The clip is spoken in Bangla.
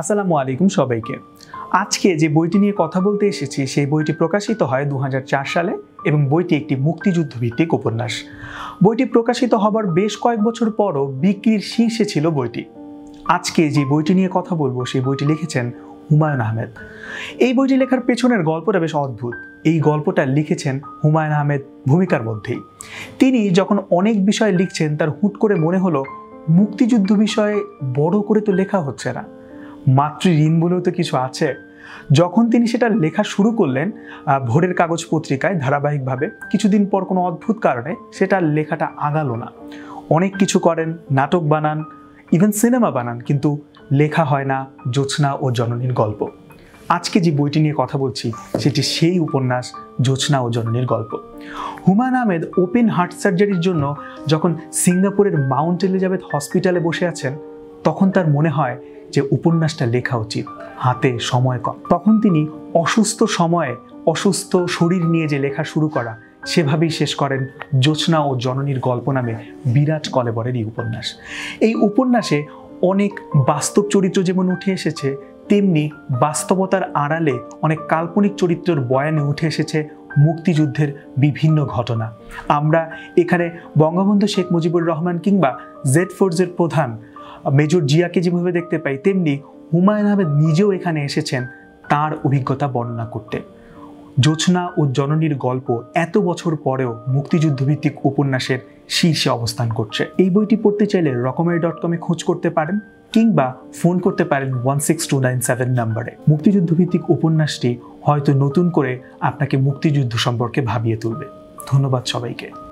আসসালামু আলাইকুম সবাইকে। আজকে যে বইটি নিয়ে কথা বলতে এসেছি, সেই বইটি প্রকাশিত হয় দু হাজার চার সালে এবং বইটি একটি মুক্তিযুদ্ধ ভিত্তিক উপন্যাস। বইটি প্রকাশিত হবার বেশ কয়েক বছর পরও বিক্রির শীর্ষে ছিল বইটি। আজকে যে বইটি নিয়ে কথা বলব, সেই বইটি লিখেছেন হুমায়ুন আহমেদ। এই বইটি লেখার পেছনের গল্পটা বেশ অদ্ভুত। এই গল্পটা লিখেছেন হুমায়ুন আহমেদ ভূমিকার মধ্যেই। তিনি যখন অনেক বিষয় লিখছেন, তার হুট করে মনে হলো, মুক্তিযুদ্ধ বিষয়ে বড় করে তো লেখা হচ্ছে না। মাতৃ ঋণ বলেও তো কিছু আছে। যখন তিনি সেটা লেখা শুরু করলেন ভোরের কাগজ পত্রিকায় ধারাবাহিকভাবে, কিছুদিন পর কোনো অদ্ভুত কারণে সেটা লেখাটা আগালো না। অনেক কিছু করেন, নাটক বানান ইভেন সিনেমা বানান, কিন্তু লেখা হয় না জোৎস্না ও জননীর গল্প। আজকে যে বইটি নিয়ে কথা বলছি, সেটি সেই উপন্যাস জোৎস্না ও জননীর গল্প। হুমায়ুন আহমেদ ওপেন হার্ট সার্জারির জন্য যখন সিঙ্গাপুরের মাউন্ট এলিজাবেথ হসপিটালে বসে আছেন তখন তার মনে হয় যে উপন্যাসটা লেখা উচিত, হাতে সময় কম। তখন তিনি অসুস্থ সময়ে অসুস্থ শরীর নিয়ে যে লেখা শুরু করা, সেভাবেই শেষ করেন জোৎস্না ও জননীর গল্প নামে বিরাট কলেবরের এই উপন্যাস। এই উপন্যাসে অনেক বাস্তব চরিত্র যেমন উঠে এসেছে, তেমনি বাস্তবতার আড়ালে অনেক কাল্পনিক চরিত্রের বয়ানে উঠে এসেছে মুক্তিযুদ্ধের বিভিন্ন ঘটনা। আমরা এখানে বঙ্গবন্ধু শেখ মুজিবুর রহমান কিংবা জেড ফোর্সের প্রধান মেজর জিয়াকে যেভাবে দেখতে পাই, তেমনি হুমায়ুন আহমেদ নিজেও এখানে এসেছেন তার অভিজ্ঞতা বর্ণনা করতে। জোছনা ও জননীর গল্প এত বছর পরেও মুক্তিযুদ্ধভিত্তিক উপন্যাসের শীর্ষে অবস্থান করছে। এই বইটি পড়তে চাইলে রকমের ডট কমে খোঁজ করতে পারেন কিংবা ফোন করতে পারেন one six two nine seven নাম্বারে। মুক্তিযুদ্ধভিত্তিক উপন্যাসটি হয়তো নতুন করে আপনাকে মুক্তিযুদ্ধ সম্পর্কে ভাবিয়ে তুলবে। ধন্যবাদ সবাইকে।